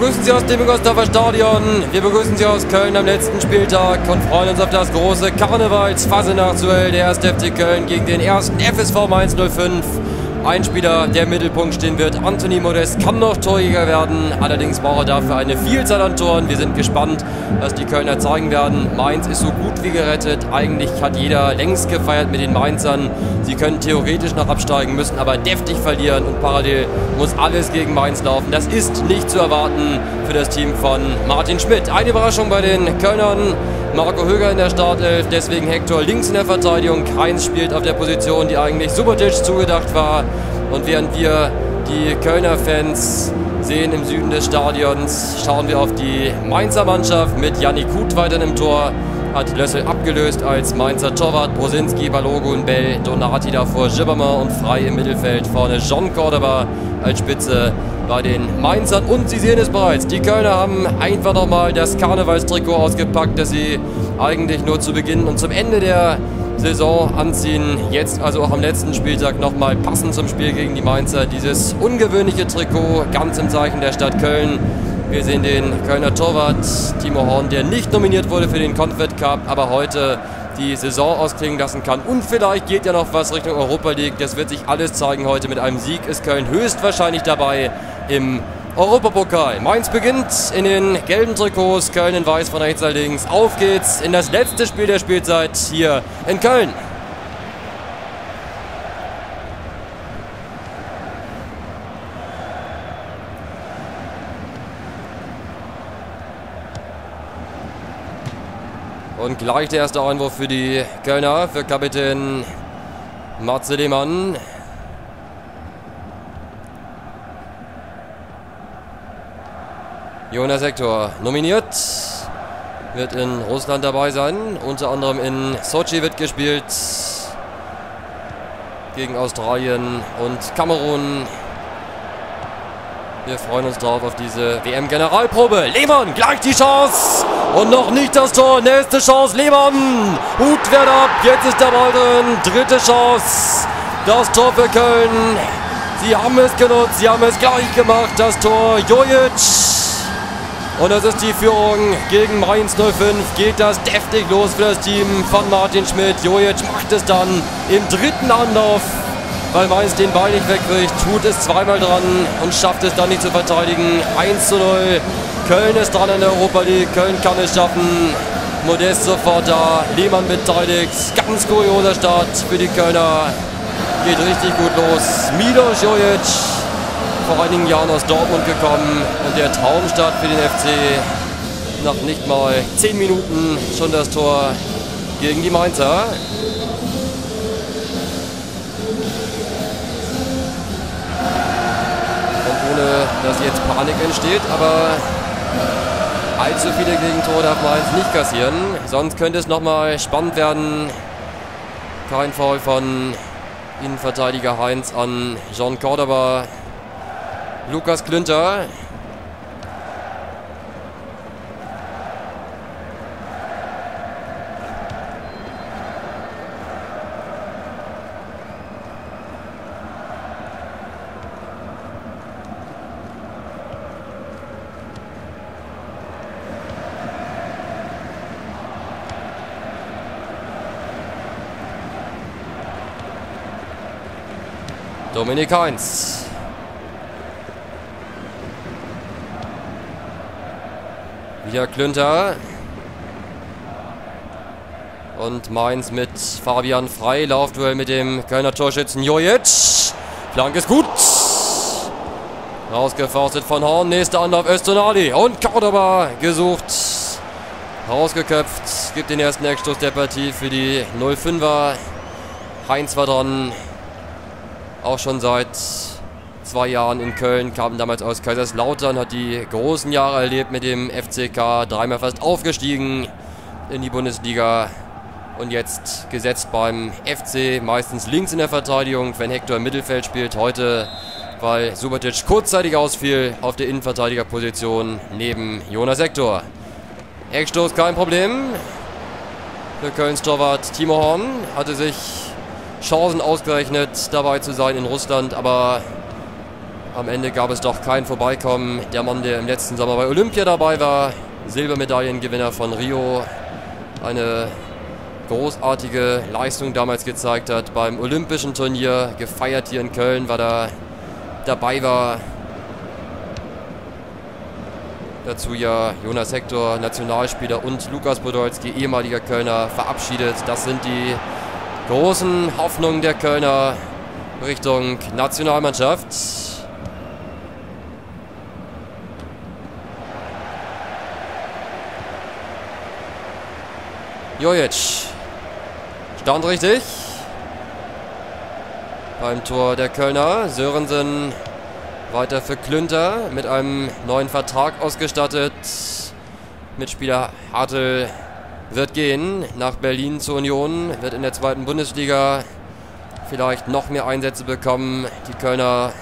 Wir begrüßen Sie aus dem Ingolsdorfer Stadion. Wir begrüßen Sie aus Köln am letzten Spieltag und freuen uns auf das große Karnevals-Fasenachtsduell der 1. FC Köln gegen den ersten FSV Mainz 05. Ein Spieler, der im Mittelpunkt stehen wird, Anthony Modest, kann noch Torjäger werden. Allerdings braucht er dafür eine Vielzahl an Toren. Wir sind gespannt, was die Kölner zeigen werden. Mainz ist so gut wie gerettet. Eigentlich hat jeder längst gefeiert mit den Mainzern. Sie können theoretisch noch absteigen, müssen aber deftig verlieren und parallel muss alles gegen Mainz laufen. Das ist nicht zu erwarten für das Team von Martin Schmidt. Eine Überraschung bei den Kölnern. Marco Höger in der Startelf, deswegen Hector links in der Verteidigung. Heinz spielt auf der Position, die eigentlich Subotic zugedacht war. Und während wir die Kölner Fans sehen im Süden des Stadions, schauen wir auf die Mainzer Mannschaft mit Janik Huth weiter im Tor. Hat Lössel abgelöst als Mainzer Torwart, Brosinski, Balogun, Bell, Donati davor, Gibbermann und frei im Mittelfeld vorne John Cordoba als Spitze bei den Mainzern. Und Sie sehen es bereits, die Kölner haben einfach nochmal das Karnevalstrikot ausgepackt, das sie eigentlich nur zu Beginn und zum Ende der Saison anziehen. Jetzt also auch am letzten Spieltag nochmal passend zum Spiel gegen die Mainzer. Dieses ungewöhnliche Trikot, ganz im Zeichen der Stadt Köln. Wir sehen den Kölner Torwart Timo Horn, der nicht nominiert wurde für den Confed Cup, aber heute die Saison ausklingen lassen kann. Und vielleicht geht ja noch was Richtung Europa League. Das wird sich alles zeigen heute. Mit einem Sieg ist Köln höchstwahrscheinlich dabei im Europapokal. Mainz beginnt in den gelben Trikots, Köln in weiß von rechts nach links. Auf geht's in das letzte Spiel der Spielzeit hier in Köln. Und gleich der erste Einwurf für die Kölner, für Kapitän Matze Lehmann. Jonas Hector nominiert. Wird in Russland dabei sein. Unter anderem in Sochi wird gespielt. Gegen Australien und Kamerun. Wir freuen uns drauf auf diese WM-Generalprobe. Lehmann, gleich die Chance. Und noch nicht das Tor. Nächste Chance, Lehmann. Hut wird ab. Jetzt ist der Ball drin. Dritte Chance. Das Tor für Köln. Sie haben es genutzt. Sie haben es gleich gemacht. Das Tor. Jojic. Und das ist die Führung gegen Mainz 05. Geht das deftig los für das Team von Martin Schmidt. Jojic macht es dann im dritten Anlauf weil Mainz den Ball nicht wegkriegt, tut es zweimal dran und schafft es dann nicht zu verteidigen. 1 zu 0. Köln ist dran in der Europa League. Köln kann es schaffen. Modest sofort da. Lehmann beteiligt. Ganz kurioser Start für die Kölner. Geht richtig gut los. Milos Jojic, vor einigen Jahren aus Dortmund gekommen. Und der Traumstart für den FC. Nach nicht mal 10 Minuten schon das Tor gegen die Mainzer. ohne dass jetzt Panik entsteht, aber allzu viele Gegentore darf Mainz nicht kassieren. Sonst könnte es nochmal spannend werden. Kein Foul von Innenverteidiger Heinz an Jean Cordoba. Lukas Klünter Dominik Heinz. Wieder Klünter. Und Mainz mit Fabian Frei. Laufduell mit dem Kölner Torschützen Jojic. Flank ist gut. Rausgefaustet von Horn. Nächster Anlauf Östonali. Und Cordoba gesucht. Rausgeköpft. Gibt den ersten Eckstoß der Partie für die 05er. Heinz war dran auch schon seit zwei Jahren in Köln, kam damals aus Kaiserslautern, hat die großen Jahre erlebt mit dem FCK, dreimal fast aufgestiegen in die Bundesliga und jetzt gesetzt beim FC, meistens links in der Verteidigung, wenn Hector im Mittelfeld spielt. Heute, weil Subotic kurzzeitig ausfiel auf der Innenverteidigerposition neben Jonas Hector. Eckstoß kein Problem. Für Kölns Torwart Timo Horn hatte sich Chancen ausgerechnet dabei zu sein in Russland, aber Am Ende gab es doch kein Vorbeikommen. Der Mann, der im letzten Sommer bei Olympia dabei war, Silbermedaillengewinner von Rio, eine großartige Leistung damals gezeigt hat beim Olympischen Turnier, gefeiert hier in Köln, weil er dabei war. Dazu ja Jonas Hector, Nationalspieler und Lukas Podolski, ehemaliger Kölner, verabschiedet. Das sind die großen Hoffnungen der Kölner Richtung Nationalmannschaft. Jojic. Stand richtig. Beim Tor der Kölner. Sörensen weiter für Klünter mit einem neuen Vertrag ausgestattet. Mitspieler Hartl wird gehen nach Berlin zur Union, wird in der zweiten Bundesliga vielleicht noch mehr Einsätze bekommen. Die Kölner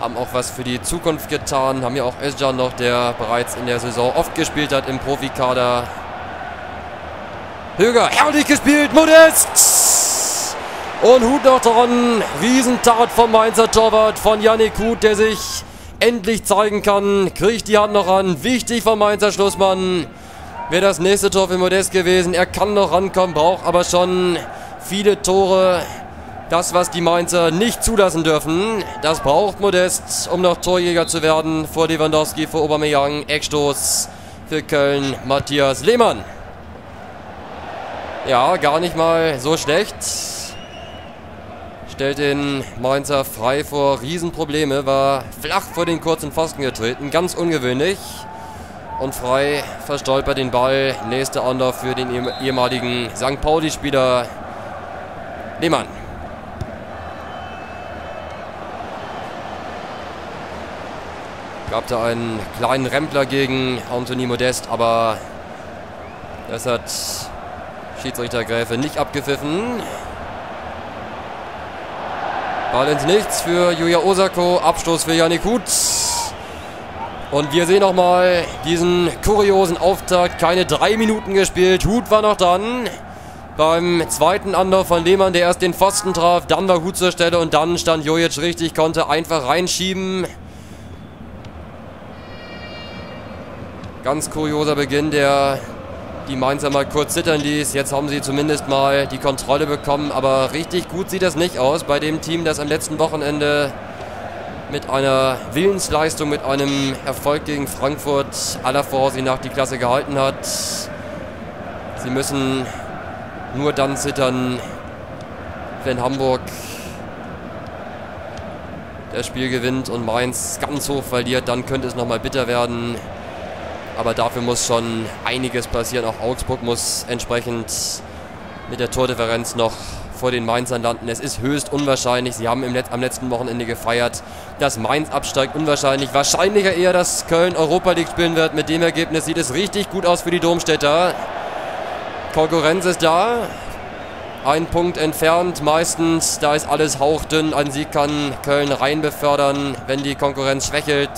haben auch was für die Zukunft getan, haben ja auch Özcan noch, der bereits in der Saison oft gespielt hat im Profikader. Höger, herrlich gespielt, Modest! Und Hut noch dran, Riesentat vom Mainzer Torwart von Yannick Hut, der sich endlich zeigen kann. Kriegt die Hand noch an, wichtig vom Mainzer Schlussmann. Wäre das nächste Tor für Modest gewesen. Er kann noch rankommen, braucht aber schon viele Tore. Das, was die Mainzer nicht zulassen dürfen, das braucht Modest, um noch Torjäger zu werden. Vor Lewandowski, vor Aubameyang, Eckstoß für Köln, Matthias Lehmann. Ja, gar nicht mal so schlecht. Stellt den Mainzer frei vor Riesenprobleme, war flach vor den kurzen Pfosten getreten, ganz ungewöhnlich. Und frei verstolpert den Ball. Nächste Under für den ehemaligen St. Pauli-Spieler Lehmann. Gab da einen kleinen Rempler gegen Anthony Modest, aber das hat Schiedsrichter Gräfe nicht abgepfiffen. Ball ins Nichts für Julia Osako. Abstoß für Janik Huth. Und wir sehen nochmal diesen kuriosen Auftakt. Keine drei Minuten gespielt. Hut war noch dran. Beim zweiten Anlauf von Lehmann, der erst den Pfosten traf. Dann war Hut zur Stelle und dann stand Jojic richtig, konnte einfach reinschieben. Ganz kurioser Beginn, der die Mainzer mal kurz zittern ließ. Jetzt haben sie zumindest mal die Kontrolle bekommen, aber richtig gut sieht das nicht aus bei dem Team, das am letzten Wochenende mit einer Willensleistung, mit einem Erfolg gegen Frankfurt aller sie nach die Klasse gehalten hat. Sie müssen nur dann zittern, wenn Hamburg das Spiel gewinnt und Mainz ganz hoch verliert, dann könnte es nochmal bitter werden. Aber dafür muss schon einiges passieren. Auch Augsburg muss entsprechend mit der Tordifferenz noch vor den Mainzern landen. Es ist höchst unwahrscheinlich. Sie haben im Let am letzten Wochenende gefeiert, dass Mainz absteigt. Unwahrscheinlich. Wahrscheinlicher eher, dass Köln Europa League spielen wird. Mit dem Ergebnis sieht es richtig gut aus für die Domstädter. Konkurrenz ist da. Ein Punkt entfernt meistens. Da ist alles hauchdünn. Ein Sieg kann Köln rein befördern, wenn die Konkurrenz schwächelt.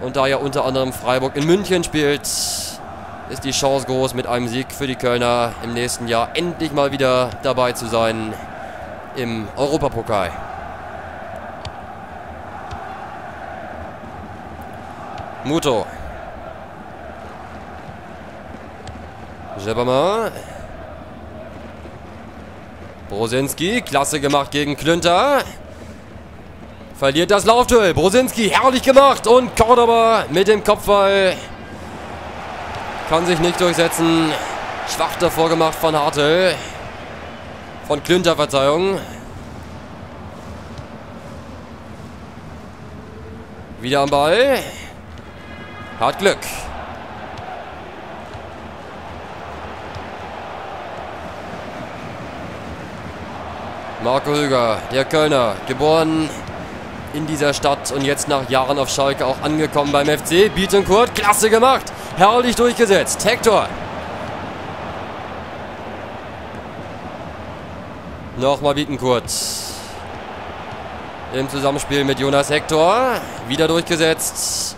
Und da ja unter anderem Freiburg in München spielt, ist die Chance groß, mit einem Sieg für die Kölner im nächsten Jahr endlich mal wieder dabei zu sein im Europapokal. Muto. Jebermann. Brosinski, klasse gemacht gegen Klünter. Verliert das Laufduell. Brosinski, herrlich gemacht. Und Cordoba mit dem Kopfball. Kann sich nicht durchsetzen. Schwach davor gemacht von Hartl. Von Klünter, Verzeihung. Wieder am Ball. Hat Glück. Marco Höger, der Kölner, geboren in dieser Stadt und jetzt nach Jahren auf Schalke auch angekommen beim FC. Bietenkurt, klasse gemacht. Herrlich durchgesetzt. Hector. Nochmal Bietenkurt. Im Zusammenspiel mit Jonas Hector. Wieder durchgesetzt.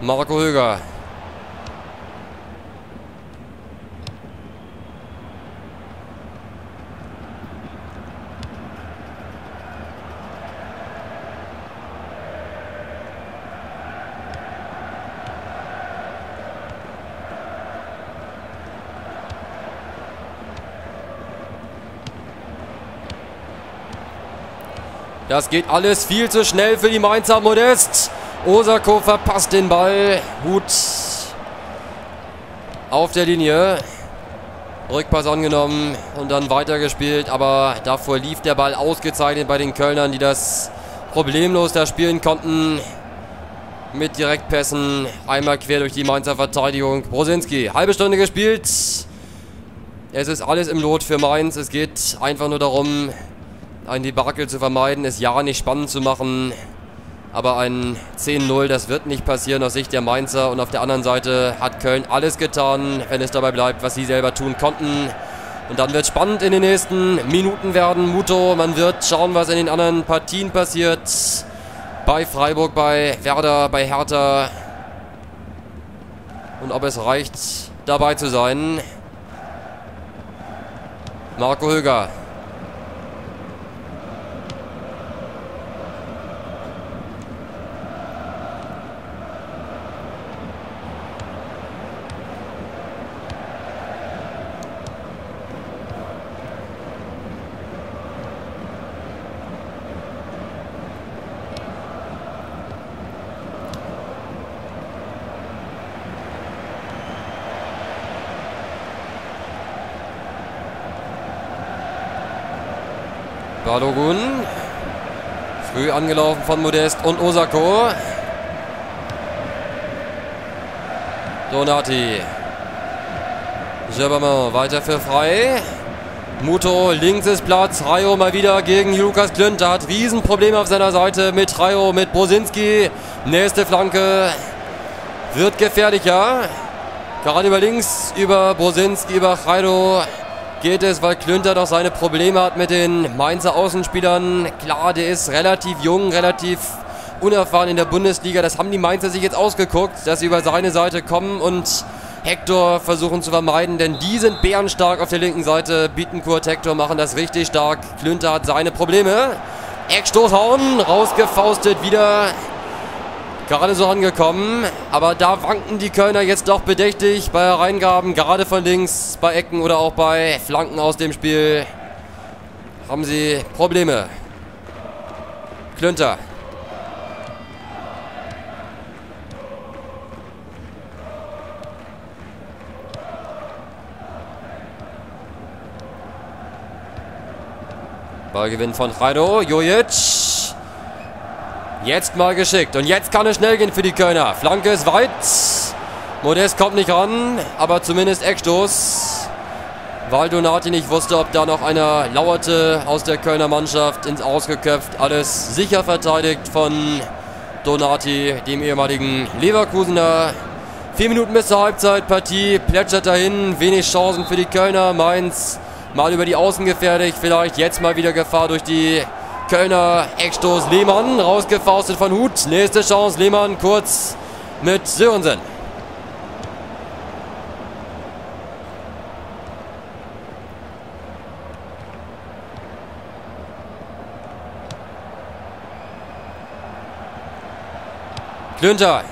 Marco Höger. Das geht alles viel zu schnell für die Mainzer Modest. Osako verpasst den Ball. Hut auf der Linie. Rückpass angenommen und dann weitergespielt. Aber davor lief der Ball ausgezeichnet bei den Kölnern, die das problemlos da spielen konnten. Mit Direktpässen. Einmal quer durch die Mainzer Verteidigung. Brosinski, halbe Stunde gespielt. Es ist alles im Lot für Mainz. Es geht einfach nur darum, ein Debakel zu vermeiden, es ja nicht spannend zu machen. Aber ein 10-0, das wird nicht passieren aus Sicht der Mainzer. Und auf der anderen Seite hat Köln alles getan, wenn es dabei bleibt, was sie selber tun konnten. Und dann wird spannend in den nächsten Minuten werden. Muto, man wird schauen, was in den anderen Partien passiert. Bei Freiburg, bei Werder, bei Hertha. Und ob es reicht, dabei zu sein. Marco Höger Balogun. Früh angelaufen von Modest und Osako. Donati. Gerbermann weiter für frei. Muto links ist Platz. Rayo mal wieder gegen Lukas Klünter. Hat Riesenprobleme auf seiner Seite mit Rayo, mit Brosinski. Nächste Flanke wird gefährlicher. Gerade über links, über Brosinski, über Rayo geht es, weil Klünter doch seine Probleme hat mit den Mainzer Außenspielern. Klar, der ist relativ jung, relativ unerfahren in der Bundesliga. Das haben die Mainzer sich jetzt ausgeguckt, dass sie über seine Seite kommen und Hector versuchen zu vermeiden, denn die sind bärenstark auf der linken Seite. Bietenkurt, Hector machen das richtig stark. Klünter hat seine Probleme. Eckstoß hauen, rausgefaustet wieder gerade so angekommen. Aber da wanken die Kölner jetzt doch bedächtig bei Reingaben, gerade von links, bei Ecken oder auch bei Flanken aus dem Spiel. Haben sie Probleme. Klünter. Ballgewinn von Freido. Jojic. Jetzt mal geschickt. Und jetzt kann es schnell gehen für die Kölner. Flanke ist weit. Modest kommt nicht ran, aber zumindest Eckstoß. Weil Donati nicht wusste, ob da noch einer lauerte aus der Kölner Mannschaft ins Ausgeköpft. Alles sicher verteidigt von Donati, dem ehemaligen Leverkusener. Vier Minuten bis zur Halbzeit. Partie plätschert dahin. Wenig Chancen für die Kölner. Mainz mal über die Außen gefährlich. Vielleicht jetzt mal wieder Gefahr durch die Kölner Eckstoß Lehmann, rausgefaustet von Hut. Nächste Chance, Lehmann kurz mit Sörensen. Klünter.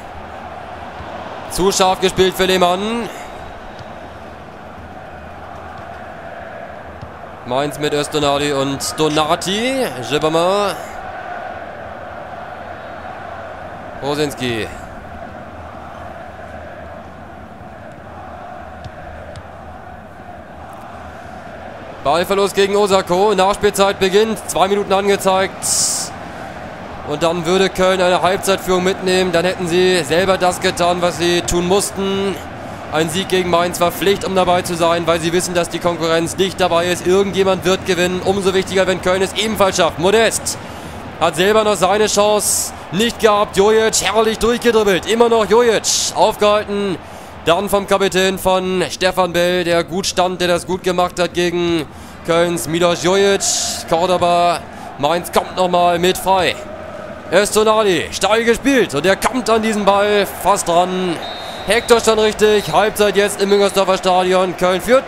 Zu scharf gespielt für Lehmann. Mainz mit Östonali und Donati. Gibbermann. Rosinski. Ballverlust gegen Osako. Nachspielzeit beginnt. Zwei Minuten angezeigt. Und dann würde Köln eine Halbzeitführung mitnehmen. Dann hätten sie selber das getan, was sie tun mussten. Ein Sieg gegen Mainz war Pflicht, um dabei zu sein, weil sie wissen, dass die Konkurrenz nicht dabei ist. Irgendjemand wird gewinnen. Umso wichtiger, wenn Köln es ebenfalls schafft. Modest hat selber noch seine Chance nicht gehabt. Jojic herrlich durchgedribbelt. Immer noch Jojic aufgehalten. Dann vom Kapitän von Stefan Bell, der gut stand, der das gut gemacht hat gegen Kölns Milos Jojic. Cordoba, Mainz kommt nochmal mit frei. Estonali, steil gespielt und er kommt an diesen Ball fast dran. Hector stand richtig. Halbzeit jetzt im Müngersdorfer Stadion. Köln führt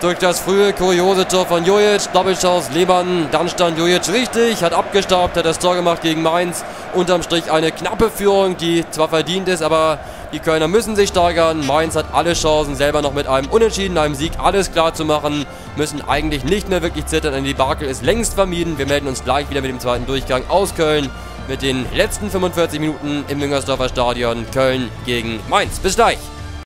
durch das frühe, kuriose Tor von Jojic. Doppelschaus, Lehmann. Dann stand Jojic richtig, hat abgestaubt, hat das Tor gemacht gegen Mainz. Unterm Strich eine knappe Führung, die zwar verdient ist, aber die Kölner müssen sich steigern. Mainz hat alle Chancen, selber noch mit einem Unentschieden, einem Sieg alles klar zu machen. Müssen eigentlich nicht mehr wirklich zittern. Ein Debakel ist längst vermieden. Wir melden uns gleich wieder mit dem zweiten Durchgang aus Köln mit den letzten 45 Minuten im Müngersdorfer Stadion Köln gegen Mainz. Bis gleich!